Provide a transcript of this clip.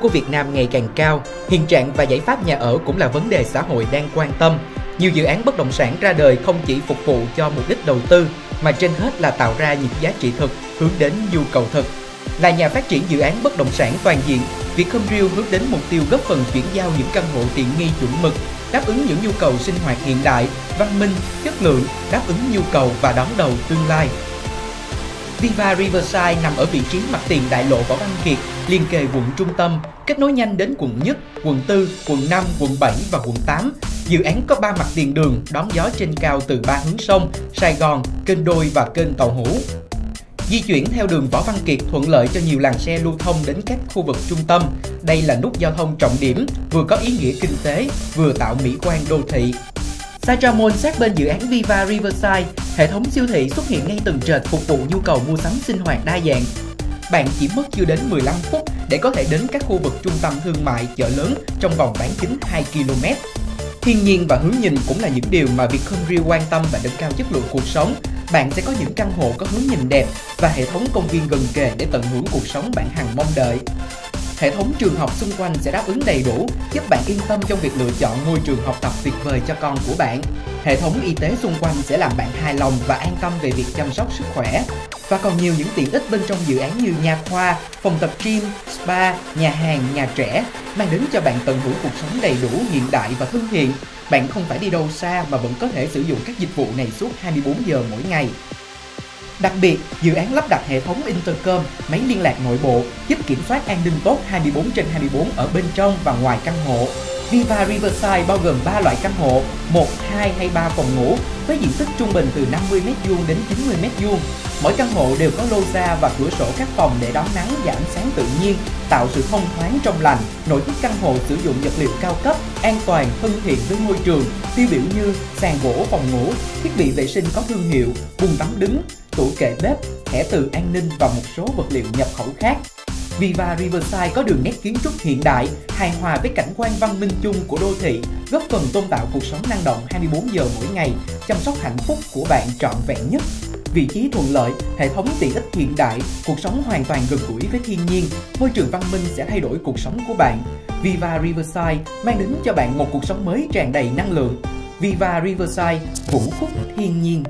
của Việt Nam ngày càng cao, hiện trạng và giải pháp nhà ở cũng là vấn đề xã hội đang quan tâm. Nhiều dự án bất động sản ra đời không chỉ phục vụ cho mục đích đầu tư, mà trên hết là tạo ra những giá trị thực hướng đến nhu cầu thực. Là nhà phát triển dự án bất động sản toàn diện, Vietcomreal hướng đến mục tiêu góp phần chuyển giao những căn hộ tiện nghi chuẩn mực, đáp ứng những nhu cầu sinh hoạt hiện đại, văn minh, chất lượng, đáp ứng nhu cầu và đón đầu tương lai. Viva Riverside nằm ở vị trí mặt tiền đại lộ Võ Văn Kiệt, liên kề quận trung tâm, kết nối nhanh đến quận Nhất, quận 4, quận 5, quận 7 và quận 8. Dự án có 3 mặt tiền đường đón gió trên cao từ ba hướng sông, Sài Gòn, kênh Đôi và kênh Tàu Hủ. Di chuyển theo đường Võ Văn Kiệt thuận lợi cho nhiều làng xe lưu thông đến các khu vực trung tâm. Đây là nút giao thông trọng điểm, vừa có ý nghĩa kinh tế, vừa tạo mỹ quan đô thị. Sajamon sát bên dự án Viva Riverside, hệ thống siêu thị xuất hiện ngay từng trệt phục vụ nhu cầu mua sắm sinh hoạt đa dạng. Bạn chỉ mất chưa đến 15 phút để có thể đến các khu vực trung tâm thương mại, chợ lớn trong vòng bán kính 2 km. Thiên nhiên và hướng nhìn cũng là những điều mà Vietcomreal quan tâm và nâng cao chất lượng cuộc sống. Bạn sẽ có những căn hộ có hướng nhìn đẹp và hệ thống công viên gần kề để tận hưởng cuộc sống bạn hằng mong đợi. Hệ thống trường học xung quanh sẽ đáp ứng đầy đủ, giúp bạn yên tâm trong việc lựa chọn ngôi trường học tập tuyệt vời cho con của bạn. Hệ thống y tế xung quanh sẽ làm bạn hài lòng và an tâm về việc chăm sóc sức khỏe. Và còn nhiều những tiện ích bên trong dự án như nhà khoa, phòng tập gym, spa, nhà hàng, nhà trẻ mang đến cho bạn tận hưởng cuộc sống đầy đủ, hiện đại và thân thiện. Bạn không phải đi đâu xa mà vẫn có thể sử dụng các dịch vụ này suốt 24 giờ mỗi ngày. Đặc biệt, dự án lắp đặt hệ thống intercom, máy liên lạc nội bộ giúp kiểm soát an ninh tốt 24 trên 24 ở bên trong và ngoài căn hộ. Viva Riverside bao gồm 3 loại căn hộ, 1, 2 hay 3 phòng ngủ với diện tích trung bình từ 50m2 đến 90m2. Mỗi căn hộ đều có lô ra và cửa sổ các phòng để đón nắng và ánh sáng tự nhiên, tạo sự thông thoáng trong lành. Nội thất căn hộ sử dụng vật liệu cao cấp, an toàn, thân thiện với môi trường, tiêu biểu như sàn gỗ phòng ngủ, thiết bị vệ sinh có thương hiệu, bồn tắm đứng, tủ kệ bếp, thẻ từ an ninh và một số vật liệu nhập khẩu khác. Viva Riverside có đường nét kiến trúc hiện đại, hài hòa với cảnh quan văn minh chung của đô thị, góp phần tôn tạo cuộc sống năng động 24 giờ mỗi ngày, chăm sóc hạnh phúc của bạn trọn vẹn nhất. Vị trí thuận lợi, hệ thống tiện ích hiện đại, cuộc sống hoàn toàn gần gũi với thiên nhiên, môi trường văn minh sẽ thay đổi cuộc sống của bạn. Viva Riverside mang đến cho bạn một cuộc sống mới tràn đầy năng lượng. Viva Riverside, vũ phúc thiên nhiên.